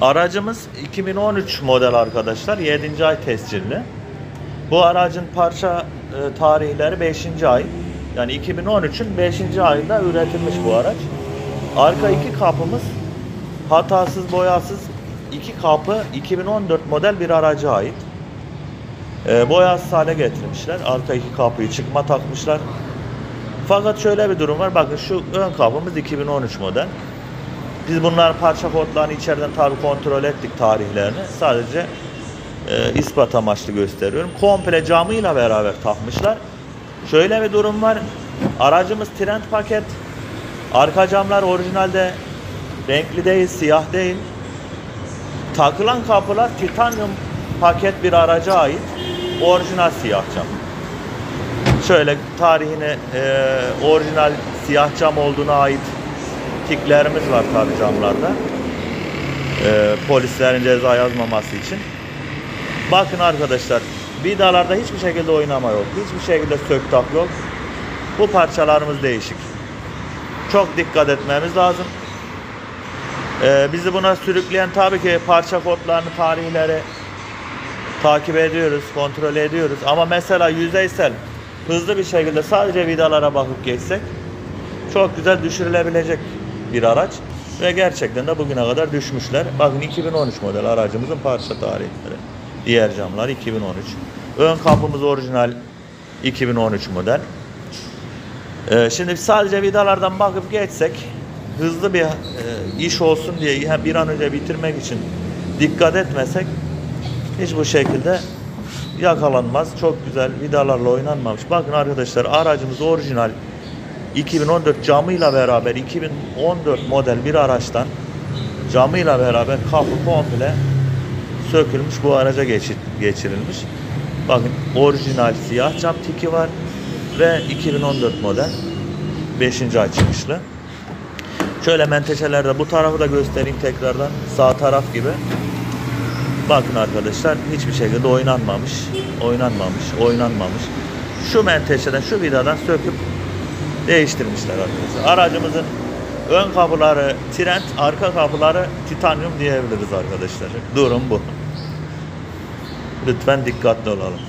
Aracımız 2013 model arkadaşlar. 7. ay tescilli. Bu aracın parça e, tarihleri 5. ay. Yani 2013'ün 5. ayında üretilmiş bu araç. Arka iki kapımız hatasız boyasız iki kapı 2014 model bir araca ait. E, boyasız hale getirmişler. Arka iki kapıyı çıkma takmışlar. Fakat şöyle bir durum var. Bakın şu ön kapımız 2013 model. Biz bunların parça kodlarını içeriden tabi kontrol ettik tarihlerini. Sadece e, ispat amaçlı gösteriyorum. Komple camıyla beraber takmışlar. Şöyle bir durum var. Aracımız trend paket. Arka camlar orijinalde renkli değil, siyah değil. Takılan kapılar titanyum paket bir araca ait. Orijinal siyah cam. Şöyle tarihine e, orijinal siyah cam olduğuna ait tiklerimiz var tabi camlarda. E, polislerin ceza yazmaması için. Bakın arkadaşlar vidalarda hiçbir şekilde oynama yok. Hiçbir şekilde sök tak yok. Bu parçalarımız değişik. Çok dikkat etmemiz lazım. Ee, bizi buna sürükleyen tabii ki parça kodlarını, tarihleri takip ediyoruz, kontrol ediyoruz. Ama mesela yüzeysel, hızlı bir şekilde sadece vidalara bakıp geçsek çok güzel düşürülebilecek bir araç. Ve gerçekten de bugüne kadar düşmüşler. Bakın 2013 model aracımızın parça tarihleri. Diğer camlar 2013. Ön kapımız orijinal 2013 model. Ee, şimdi sadece vidalardan bakıp geçsek hızlı bir e, iş olsun diye bir an önce bitirmek için dikkat etmesek hiç bu şekilde yakalanmaz. Çok güzel vidalarla oynanmamış. Bakın arkadaşlar aracımız orijinal 2014 camıyla beraber 2014 model bir araçtan camıyla beraber kapı komple sökülmüş bu araca geçir, geçirilmiş. Bakın orijinal siyah cam tiki var ve 2014 model 5. ay çıkışlı. Şöyle menteşelerde bu tarafı da göstereyim tekrardan. Sağ taraf gibi. Bakın arkadaşlar hiçbir şekilde oynanmamış. Oynanmamış, oynanmamış. Şu menteşeden, şu vidadan söküp değiştirmişler arkadaşlar. Aracımızın ön kapıları trend, arka kapıları titanyum diyebiliriz arkadaşlar. Durum bu. Lütfen dikkatli olalım.